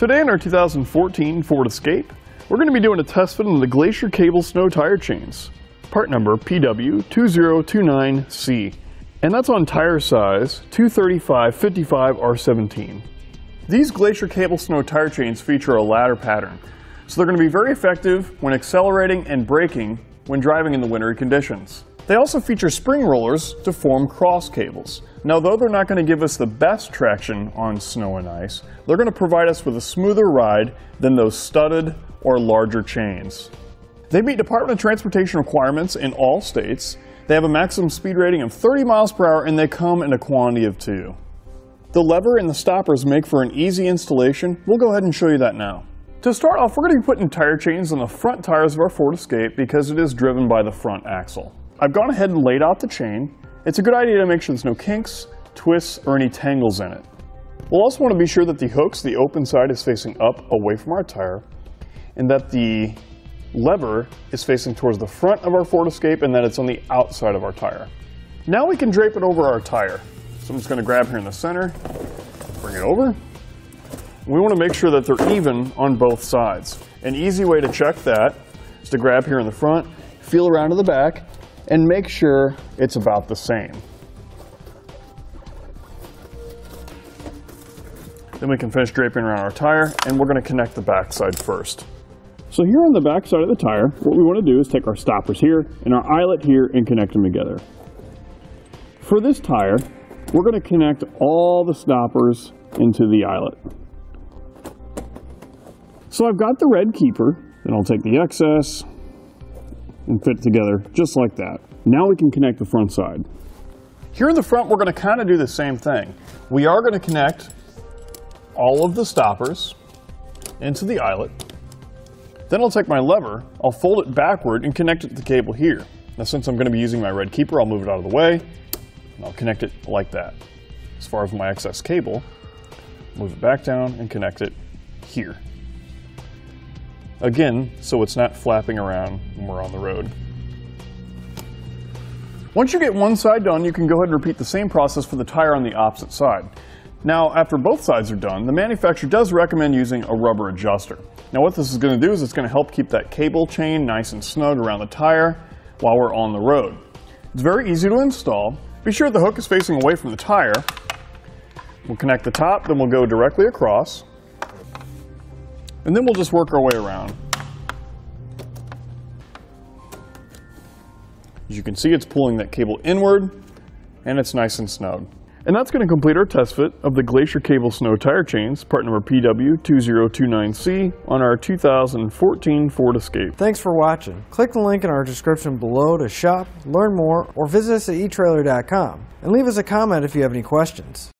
Today in our 2014 Ford Escape, we're going to be doing a test fit on the Glacier Cable Snow Tire Chains, part number PW2029C, and that's on tire size 235-55R17. These Glacier Cable Snow Tire Chains feature a ladder pattern, so they're going to be very effective when accelerating and braking when driving in the wintry conditions. They also feature spring rollers to form cross cables. Now, though they're not going to give us the best traction on snow and ice, they're going to provide us with a smoother ride than those studded or larger chains. They meet Department of Transportation requirements in all states. They have a maximum speed rating of 30 miles per hour and they come in a quantity of two. The lever and the stoppers make for an easy installation. We'll go ahead and show you that now. To start off, we're going to be putting tire chains on the front tires of our Ford Escape because it is driven by the front axle. I've gone ahead and laid out the chain. It's a good idea to make sure there's no kinks, twists, or any tangles in it. We'll also want to be sure that the hooks, the open side is facing up away from our tire, and that the lever is facing towards the front of our Ford Escape and that it's on the outside of our tire. Now we can drape it over our tire. So I'm just going to grab here in the center, bring it over. We want to make sure that they're even on both sides. An easy way to check that is to grab here in the front, feel around to the back, and make sure it's about the same. Then we can finish draping around our tire and we're going to connect the backside first. So here on the backside of the tire, what we want to do is take our stoppers here and our eyelet here and connect them together. For this tire, we're going to connect all the stoppers into the eyelet. So I've got the red keeper, then I'll take the excess, and fit together just like that. Now we can connect the front side. Here in the front, we're going to kind of do the same thing. We are going to connect all of the stoppers into the eyelet. Then I'll take my lever, I'll fold it backward and connect it to the cable here. Now since I'm going to be using my red keeper, I'll move it out of the way and I'll connect it like that. As far as my excess cable, move it back down and connect it here. Again, so it's not flapping around when we're on the road. Once you get one side done, you can go ahead and repeat the same process for the tire on the opposite side. Now, after both sides are done, the manufacturer does recommend using a rubber adjuster. Now what this is going to do is it's going to help keep that cable chain nice and snug around the tire while we're on the road. It's very easy to install. Be sure the hook is facing away from the tire. We'll connect the top, then we'll go directly across. And then we'll just work our way around. As you can see, it's pulling that cable inward and it's nice and snug. And that's going to complete our test fit of the Glacier Cable Snow Tire Chains, part number PW2029C, on our 2014 Ford Escape. Thanks for watching. Click the link in our description below to shop, learn more, or visit us at eTrailer.com. And leave us a comment if you have any questions.